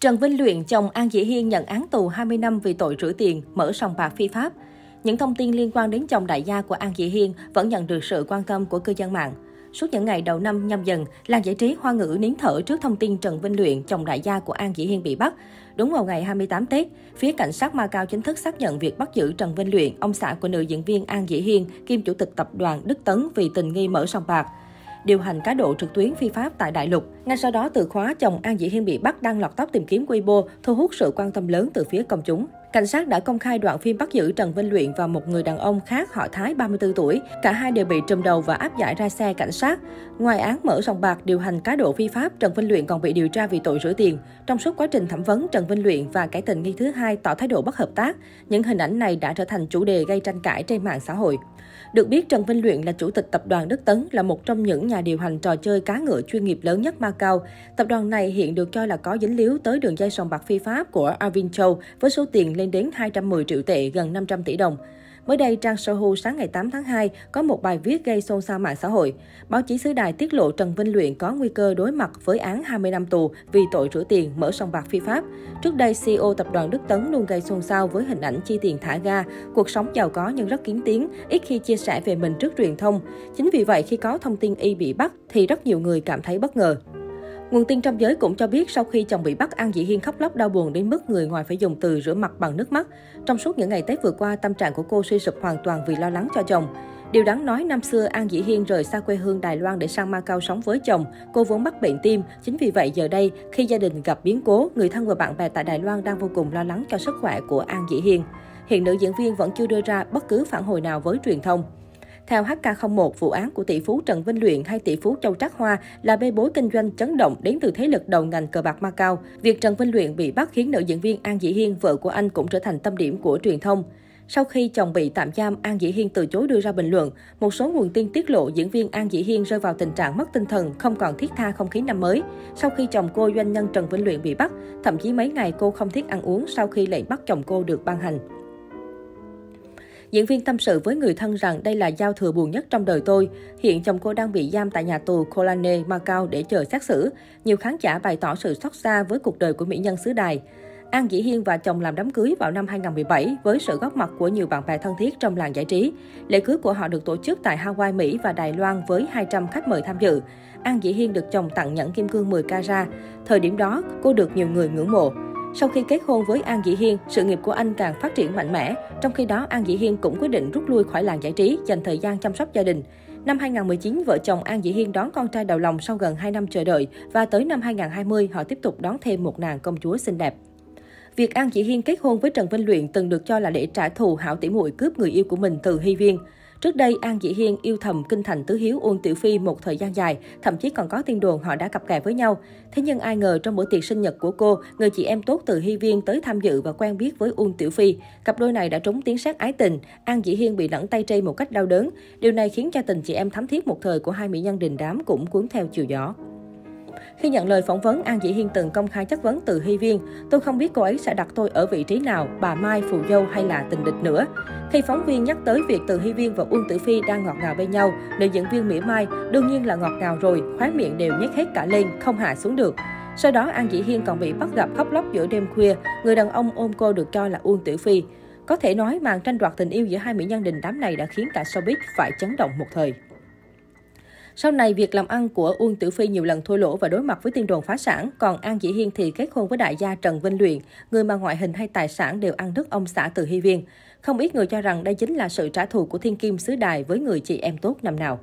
Trần Vinh Luyện, chồng An Dĩ Hiên nhận án tù 20 năm vì tội rửa tiền, mở sòng bạc phi pháp. Những thông tin liên quan đến chồng đại gia của An Dĩ Hiên vẫn nhận được sự quan tâm của cư dân mạng. Suốt những ngày đầu năm nhâm dần, làng giải trí hoa ngữ nín thở trước thông tin Trần Vinh Luyện, chồng đại gia của An Dĩ Hiên bị bắt. Đúng vào ngày 28 Tết, phía cảnh sát Macau chính thức xác nhận việc bắt giữ Trần Vinh Luyện, ông xã của nữ diễn viên An Dĩ Hiên, kiêm chủ tịch tập đoàn Đức Tấn vì tình nghi mở sòng bạc điều hành cá độ trực tuyến phi pháp tại đại lục. Ngay sau đó, từ khóa chồng An Dĩ Hiên bị bắt đang lọt tóc tìm kiếm Weibo, thu hút sự quan tâm lớn từ phía công chúng. Cảnh sát đã công khai đoạn phim bắt giữ Trần Vinh Luyện và một người đàn ông khác họ Thái 34 tuổi. Cả hai đều bị trùm đầu và áp giải ra xe cảnh sát. Ngoài án mở sòng bạc điều hành cá độ phi pháp, Trần Vinh Luyện còn bị điều tra vì tội rửa tiền. Trong suốt quá trình thẩm vấn, Trần Vinh Luyện và kẻ tình nghi thứ hai tỏ thái độ bất hợp tác. Những hình ảnh này đã trở thành chủ đề gây tranh cãi trên mạng xã hội. Được biết, Trần Vinh Luyện là chủ tịch tập đoàn Đức Tấn, là một trong những nhà điều hành trò chơi cá ngựa chuyên nghiệp lớn nhất Macau. Tập đoàn này hiện được cho là có dính líu tới đường dây sòng bạc phi pháp của Arvin Châu với số tiền lên đến 210 triệu tệ, gần 500 tỷ đồng. Mới đây, trang Sohu sáng ngày 8 tháng 2 có một bài viết gây xôn xao mạng xã hội. Báo chí xứ đài tiết lộ Trần Vinh Luyện có nguy cơ đối mặt với án 20 năm tù vì tội rửa tiền, mở sòng bạc phi pháp. Trước đây, CEO tập đoàn Đức Tấn luôn gây xôn xao với hình ảnh chi tiền thả ga, cuộc sống giàu có nhưng rất kín tiếng, ít khi chia sẻ về mình trước truyền thông. Chính vì vậy, khi có thông tin y bị bắt thì rất nhiều người cảm thấy bất ngờ. Nguồn tin trong giới cũng cho biết sau khi chồng bị bắt, An Dĩ Hiên khóc lóc đau buồn đến mức người ngoài phải dùng từ rửa mặt bằng nước mắt. Trong suốt những ngày Tết vừa qua, tâm trạng của cô suy sụp hoàn toàn vì lo lắng cho chồng. Điều đáng nói, năm xưa An Dĩ Hiên rời xa quê hương Đài Loan để sang Macau sống với chồng. Cô vốn mắc bệnh tim. Chính vì vậy giờ đây, khi gia đình gặp biến cố, người thân và bạn bè tại Đài Loan đang vô cùng lo lắng cho sức khỏe của An Dĩ Hiên. Hiện nữ diễn viên vẫn chưa đưa ra bất cứ phản hồi nào với truyền thông. Theo HK01, vụ án của tỷ phú Trần Vinh Luyện hay tỷ phú Châu Trác Hoa là bê bối kinh doanh chấn động đến từ thế lực đầu ngành cờ bạc Macau. Việc Trần Vinh Luyện bị bắt khiến nữ diễn viên An Dĩ Hiên, vợ của anh cũng trở thành tâm điểm của truyền thông. Sau khi chồng bị tạm giam, An Dĩ Hiên từ chối đưa ra bình luận. Một số nguồn tin tiết lộ diễn viên An Dĩ Hiên rơi vào tình trạng mất tinh thần, không còn thiết tha không khí năm mới. Sau khi chồng cô doanh nhân Trần Vinh Luyện bị bắt, thậm chí mấy ngày cô không thiết ăn uống sau khi lệnh bắt chồng cô được ban hành. Diễn viên tâm sự với người thân rằng đây là giao thừa buồn nhất trong đời tôi. Hiện chồng cô đang bị giam tại nhà tù Colane, Macau để chờ xét xử. Nhiều khán giả bày tỏ sự xót xa với cuộc đời của mỹ nhân xứ đài. An Dĩ Hiên và chồng làm đám cưới vào năm 2017 với sự góp mặt của nhiều bạn bè thân thiết trong làng giải trí. Lễ cưới của họ được tổ chức tại Hawaii, Mỹ và Đài Loan với 200 khách mời tham dự. An Dĩ Hiên được chồng tặng nhẫn kim cương 10 carat. Thời điểm đó, cô được nhiều người ngưỡng mộ. Sau khi kết hôn với An Dĩ Hiên, sự nghiệp của anh càng phát triển mạnh mẽ. Trong khi đó, An Dĩ Hiên cũng quyết định rút lui khỏi làng giải trí, dành thời gian chăm sóc gia đình. Năm 2019, vợ chồng An Dĩ Hiên đón con trai đầu lòng sau gần 2 năm chờ đợi và tới năm 2020 họ tiếp tục đón thêm một nàng công chúa xinh đẹp. Việc An Dĩ Hiên kết hôn với Trần Vinh Luyện từng được cho là để trả thù hảo tỷ muội cướp người yêu của mình từ Hy Viên. Trước đây, An Dĩ Hiên yêu thầm kinh thành tứ hiếu Uông Tiểu Phi một thời gian dài, thậm chí còn có tin đồn họ đã cặp kè với nhau. Thế nhưng ai ngờ trong bữa tiệc sinh nhật của cô, người chị em tốt từ Hy Viên tới tham dự và quen biết với Uông Tiểu Phi. Cặp đôi này đã trúng tiếng sát ái tình, An Dĩ Hiên bị lẫn tay trây một cách đau đớn. Điều này khiến cho tình chị em thắm thiết một thời của hai mỹ nhân đình đám cũng cuốn theo chiều gió. Khi nhận lời phỏng vấn, An Dĩ Hiên từng công khai chất vấn từ Hy Viên. Tôi không biết cô ấy sẽ đặt tôi ở vị trí nào, bà Mai, phù dâu hay là tình địch nữa. Khi phóng viên nhắc tới việc từ Hy Viên và Uông Tử Phi đang ngọt ngào bên nhau, nữ diễn viên Mỹ Mai đương nhiên là ngọt ngào rồi, khóe miệng đều nhếch hết cả lên, không hạ xuống được. Sau đó, An Dĩ Hiên còn bị bắt gặp khóc lóc giữa đêm khuya. Người đàn ông ôm cô được cho là Uông Tử Phi. Có thể nói màn tranh đoạt tình yêu giữa hai mỹ nhân đình đám này đã khiến cả showbiz phải chấn động một thời. Sau này, việc làm ăn của Uông Tử Phi nhiều lần thua lỗ và đối mặt với tin đồn phá sản. Còn An Dĩ Hiên thì kết hôn với đại gia Trần Vinh Luyện, người mà ngoại hình hay tài sản đều ăn đứt ông xã từ Hy Viên. Không ít người cho rằng đây chính là sự trả thù của Thiên Kim xứ đài với người chị em tốt năm nào.